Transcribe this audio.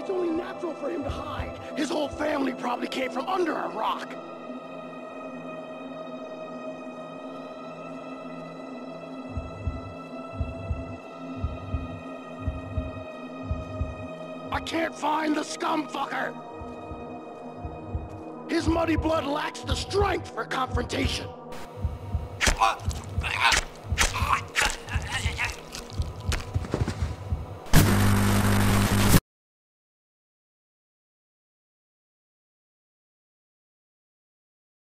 It's only natural for him to hide. His whole family probably came from under a rock. I can't find the scumfucker! His muddy blood lacks the strength for confrontation.